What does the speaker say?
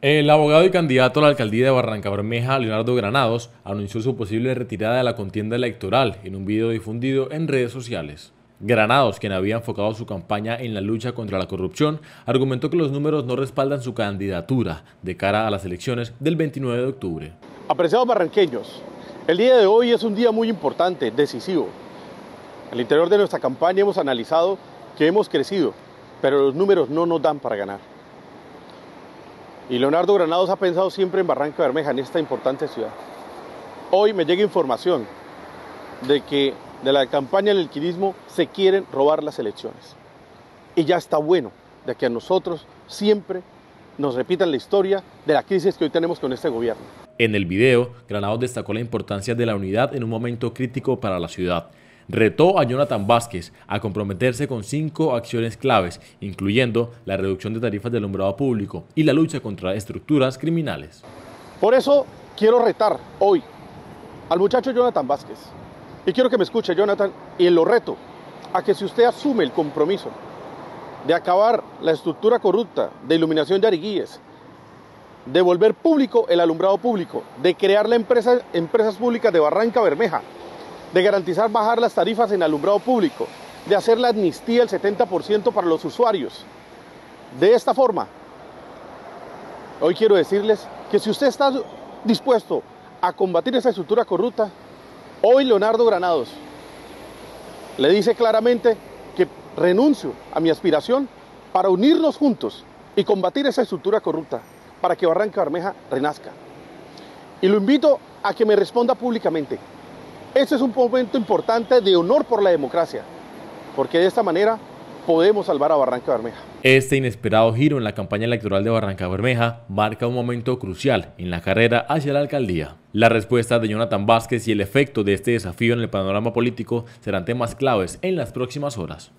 El abogado y candidato a la alcaldía de Barranca Bermeja, Leonardo Granados, anunció su posible retirada de la contienda electoral en un video difundido en redes sociales. Granados, quien había enfocado su campaña en la lucha contra la corrupción, argumentó que los números no respaldan su candidatura de cara a las elecciones del 29 de octubre. Apreciados barranqueños, el día de hoy es un día muy importante, decisivo. Al interior de nuestra campaña hemos analizado que hemos crecido, pero los números no nos dan para ganar. Y Leonardo Granados ha pensado siempre en Barranca Bermeja, en esta importante ciudad. Hoy me llega información de que de la campaña del alquilismo se quieren robar las elecciones. Y ya está bueno de que a nosotros siempre nos repitan la historia de la crisis que hoy tenemos con este gobierno. En el video, Granados destacó la importancia de la unidad en un momento crítico para la ciudad. Retó a Jonathan Vázquez a comprometerse con cinco acciones claves, incluyendo la reducción de tarifas del alumbrado público y la lucha contra estructuras criminales. Por eso quiero retar hoy al muchacho Jonathan Vázquez y quiero que me escuche, Jonathan, y lo reto a que si usted asume el compromiso de acabar la estructura corrupta de iluminación de Ariguíes, de volver público el alumbrado público, de crear la empresa, empresas públicas de Barranca Bermeja, de garantizar bajar las tarifas en alumbrado público, de hacer la amnistía del 70% para los usuarios. De esta forma, hoy quiero decirles que si usted está dispuesto a combatir esa estructura corrupta, Hoy Leonardo Granados le dice claramente que renuncio a mi aspiración para unirnos juntos y combatir esa estructura corrupta para que Barranca Bermeja renazca. Y lo invito a que me responda públicamente. Este es un momento importante de honor por la democracia, porque de esta manera podemos salvar a Barranca Bermeja. Este inesperado giro en la campaña electoral de Barranca Bermeja marca un momento crucial en la carrera hacia la alcaldía. La respuesta de Jonathan Vázquez y el efecto de este desafío en el panorama político serán temas claves en las próximas horas.